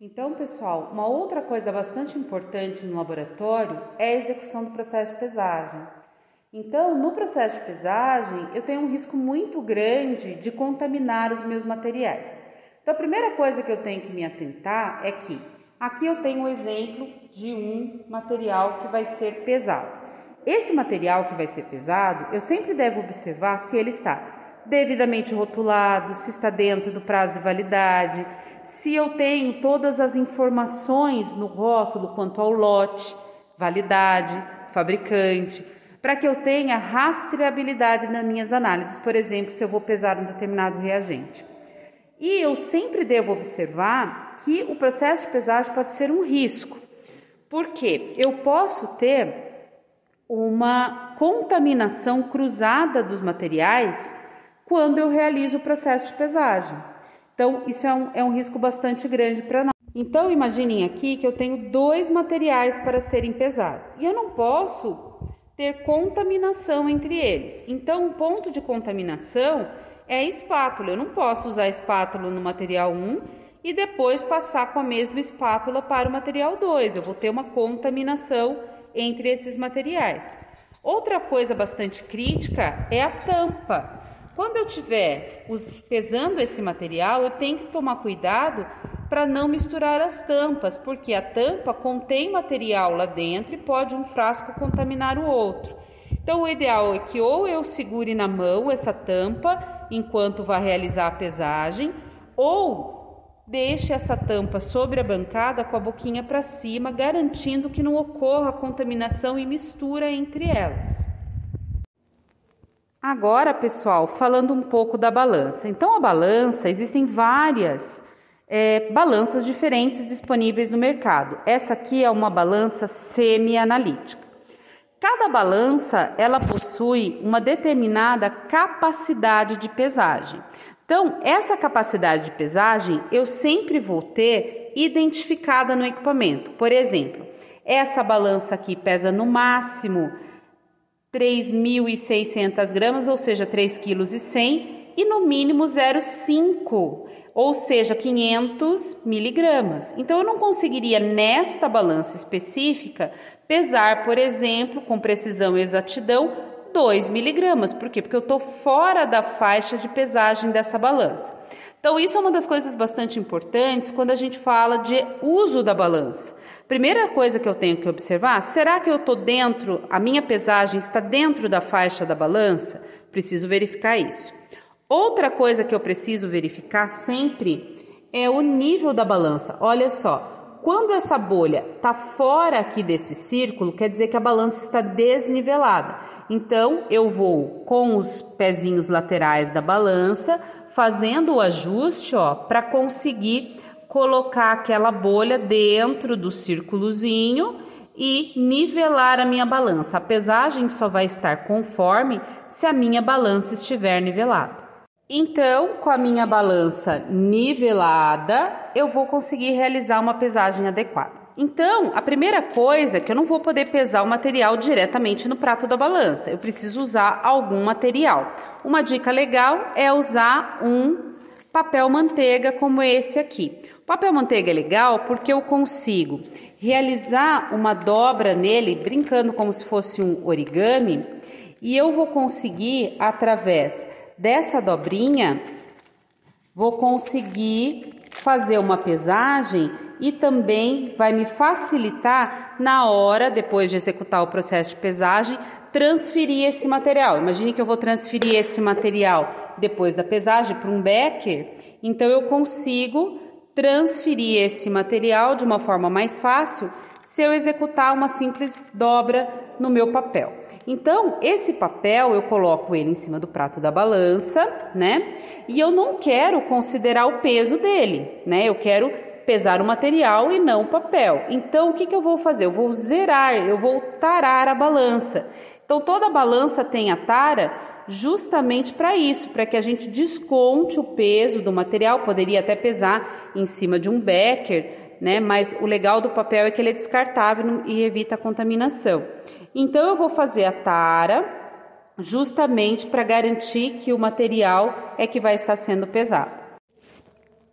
Então, pessoal, uma outra coisa bastante importante no laboratório é a execução do processo de pesagem. Então, no processo de pesagem, eu tenho um risco muito grande de contaminar os meus materiais. Então, a primeira coisa que eu tenho que me atentar é que aqui eu tenho um exemplo de um material que vai ser pesado. Esse material que vai ser pesado, eu sempre devo observar se ele está devidamente rotulado, se está dentro do prazo de validade, se eu tenho todas as informações no rótulo quanto ao lote, validade, fabricante, para que eu tenha rastreabilidade nas minhas análises, por exemplo, se eu vou pesar um determinado reagente. E eu sempre devo observar que o processo de pesagem pode ser um risco, porque eu posso ter uma contaminação cruzada dos materiais quando eu realizo o processo de pesagem. Então, isso é um, é um risco bastante grande para nós. Então, imaginem aqui que eu tenho dois materiais para serem pesados e eu não posso ter contaminação entre eles. Então, um ponto de contaminação é a espátula. Eu não posso usar a espátula no material 1 e depois passar com a mesma espátula para o material 2. Eu vou ter uma contaminação entre esses materiais. Outra coisa bastante crítica é a tampa. Quando eu estiver pesando esse material, eu tenho que tomar cuidado para não misturar as tampas, porque a tampa contém material lá dentro e pode um frasco contaminar o outro. Então, o ideal é que ou eu segure na mão essa tampa enquanto vai realizar a pesagem, ou deixe essa tampa sobre a bancada com a boquinha para cima, garantindo que não ocorra contaminação e mistura entre elas. Agora, pessoal, falando um pouco da balança. Então, a balança, existem várias é, balanças diferentes disponíveis no mercado. Essa aqui é uma balança semi-analítica. Cada balança, ela possui uma determinada capacidade de pesagem. Então, essa capacidade de pesagem eu sempre vou ter identificada no equipamento. Por exemplo, essa balança aqui pesa no máximo 3.600 gramas, ou seja, 3,1 kg, e no mínimo 0,5, ou seja, 500 miligramas. Então, eu não conseguiria, nesta balança específica, pesar, por exemplo, com precisão e exatidão, 2 miligramas. Por quê? Porque eu estou fora da faixa de pesagem dessa balança. Então, isso é uma das coisas bastante importantes quando a gente fala de uso da balança. Primeira coisa que eu tenho que observar: será que eu estou dentro, a minha pesagem está dentro da faixa da balança? Preciso verificar isso. Outra coisa que eu preciso verificar sempre é o nível da balança. Olha só, quando essa bolha está fora aqui desse círculo, quer dizer que a balança está desnivelada. Então, eu vou com os pezinhos laterais da balança, fazendo o ajuste, ó, para conseguir colocar aquela bolha dentro do círculozinho e nivelar a minha balança. A pesagem só vai estar conforme se a minha balança estiver nivelada. Então, com a minha balança nivelada, eu vou conseguir realizar uma pesagem adequada. Então, a primeira coisa é que eu não vou poder pesar o material diretamente no prato da balança. Eu preciso usar algum material. Uma dica legal é usar um papel manteiga como esse aqui. O papel manteiga é legal porque eu consigo realizar uma dobra nele, brincando como se fosse um origami, e eu vou conseguir, através dessa dobrinha, vou conseguir fazer uma pesagem e também vai me facilitar na hora, depois de executar o processo de pesagem, transferir esse material. Imagine que eu vou transferir esse material depois da pesagem para um becker, então eu consigo transferir esse material de uma forma mais fácil se eu executar uma simples dobra no meu papel. Então, esse papel eu coloco ele em cima do prato da balança, né? E eu não quero considerar o peso dele, né? Eu quero pesar o material e não o papel. Então, o que, que eu vou fazer? Eu vou zerar, eu vou tarar a balança. Então, toda balança tem a tara justamente para isso, para que a gente desconte o peso do material, poderia até pesar em cima de um becker, né? Mas o legal do papel é que ele é descartável e evita a contaminação. Então eu vou fazer a tara justamente para garantir que o material é que vai estar sendo pesado.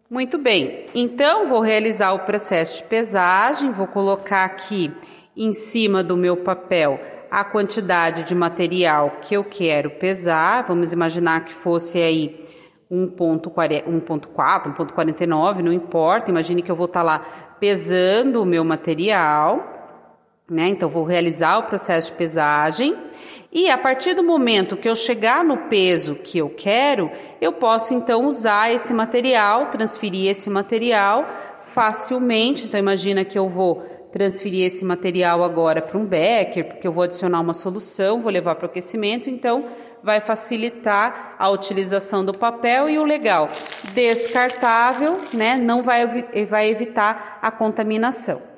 Muito bem, então vou realizar o processo de pesagem, vou colocar aqui em cima do meu papel a quantidade de material que eu quero pesar. Vamos imaginar que fosse aí 1.4, 1.49, não importa. Imagine que eu vou estar tá lá pesando o meu material. Né? Então, vou realizar o processo de pesagem e a partir do momento que eu chegar no peso que eu quero, eu posso então usar esse material, transferir esse material facilmente. Então, imagina que eu vou transferir esse material agora para um becker, porque eu vou adicionar uma solução, vou levar para o aquecimento, então vai facilitar a utilização do papel e o legal, descartável, né? Não vai, vai evitar a contaminação.